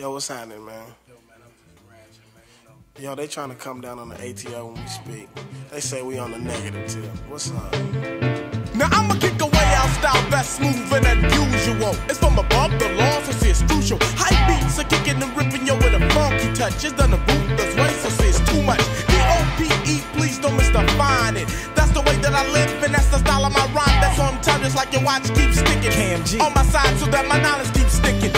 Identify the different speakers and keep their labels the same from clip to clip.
Speaker 1: Yo, what's happening, man?
Speaker 2: Yo, man, I'm just ranching, man. You know.
Speaker 1: Yo, they trying to come down on the ATL when we speak. They say we on the negative tip. What's up?
Speaker 3: Now I'ma kick away out style that's smooth and unusual. It's from above the law, so see it's crucial. High beats are kicking and ripping yo with a funky touch. It's done the ruthless way, so see it's too much. D-O-P-E, please don't misdefine it. That's the way that I live, and that's the style of my rhyme. That's on time, just like your watch keeps sticking.
Speaker 1: KMG.
Speaker 3: On my side, so that my knowledge keeps sticking.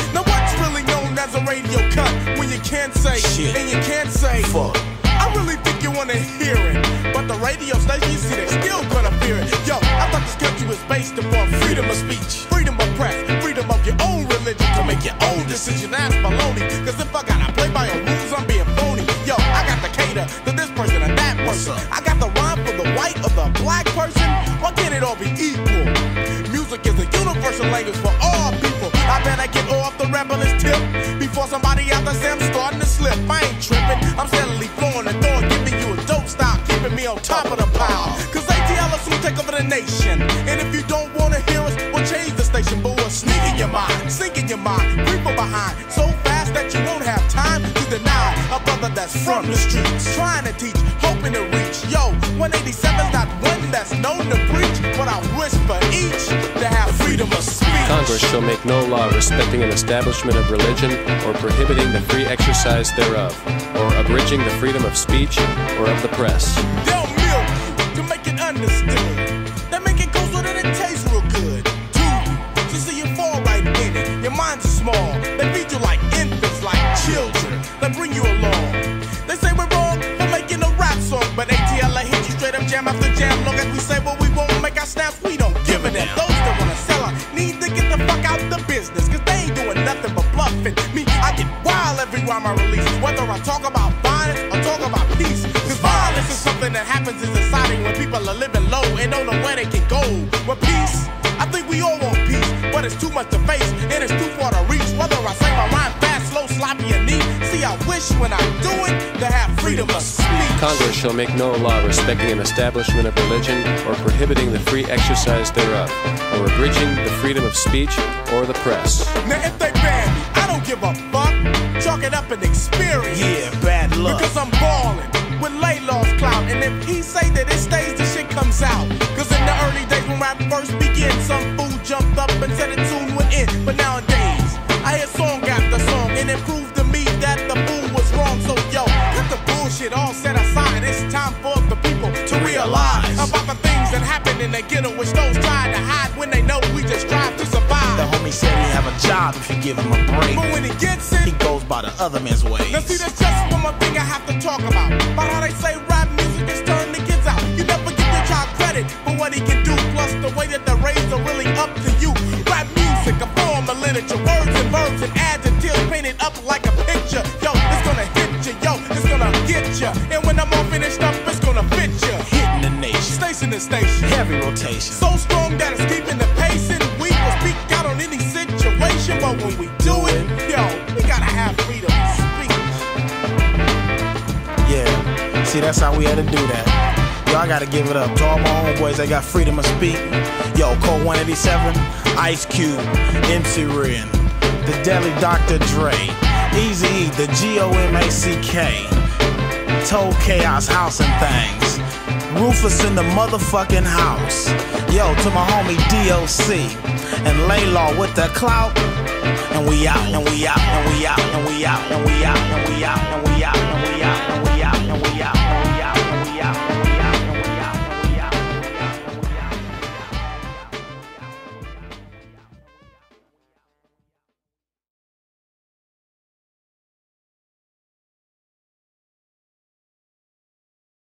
Speaker 1: Shit.
Speaker 3: and you can't say
Speaker 1: Fuck.
Speaker 3: I really think you wanna hear it, but the radio station, you see, they still gonna fear it. Yo, I thought this country was based upon freedom of speech, freedom of press, freedom of your own religion to make your own decision. That's baloney. Cause if I gotta play by your rules, I'm being phony. Yo, I got to cater to this person and that person. I got the rhyme for the white or the black person. Why can't it all be equal? Music is a universal language for all people. I better get off the rebellious tip before somebody the streets. Trying to teach, hoping to reach. Yo, 187's not one that's known to preach. But I wish for each to have freedom of speech.
Speaker 4: Congress shall make no law respecting an establishment of religion or prohibiting the free exercise thereof, or abridging the freedom of speech or of the press.
Speaker 3: They'll I talk about violence or talk about peace. Cause violence is something that happens in society when people are living low and don't know where they can go. But peace, I think we all want peace, but it's too much to face and it's too far to reach. Whether I say my rhyme fast, slow, sloppy, or neat, see, I wish when I do it to have freedom of speech.
Speaker 4: Congress shall make no law respecting an establishment of religion or prohibiting the free exercise thereof, or abridging the freedom of speech or the press.
Speaker 3: Now if they ban me, don't give a fuck. Chalk it up an experience.
Speaker 1: Yeah, bad luck.
Speaker 3: Because I'm ballin' with Laylaw's clout. And if he say that it stays, the shit comes out. Cause in the early days when rap first began, some fool jumped up and said the tune went in. But nowadays, I hear song after song, and it proved to me that the fool was wrong. So yo, cut the bullshit all set aside. It's time for the people to realize about the things that happen in the ghetto, which those try to hide when they know we just strive to survive.
Speaker 1: The said he have a job if you give him a break.
Speaker 3: But when he gets it,
Speaker 1: He goes by the other man's ways.
Speaker 3: Now see, that's just one more thing I have to talk about. About how they say rap music is turning the kids out. You never give your child credit for what he can do. Plus the way that the raised are really up to you. Rap music, a form of literature, words and verbs and adjectives painted up like a picture. Yo, it's gonna hit you. Yo, it's gonna get you. And when I'm all finished up, it's gonna fit you.
Speaker 1: Hitting the nation.
Speaker 3: Station to station.
Speaker 1: Heavy rotation.
Speaker 3: So strong that it's keeping the
Speaker 1: See, that's how we had to do that. Yo, I gotta give it up to all my homeboys that got freedom of speak. Yo, Cold 187, Ice Cube, MC Ren, The Deli Dr. Dre, Easy E, the G O M A C K, Toe Chaos House and Things, Rufus in the motherfucking house. Yo, to my homie DOC, and Laylaw with the clout. And we out, and we out, and we out, and we out, and we out, and we out, and we out, and we out.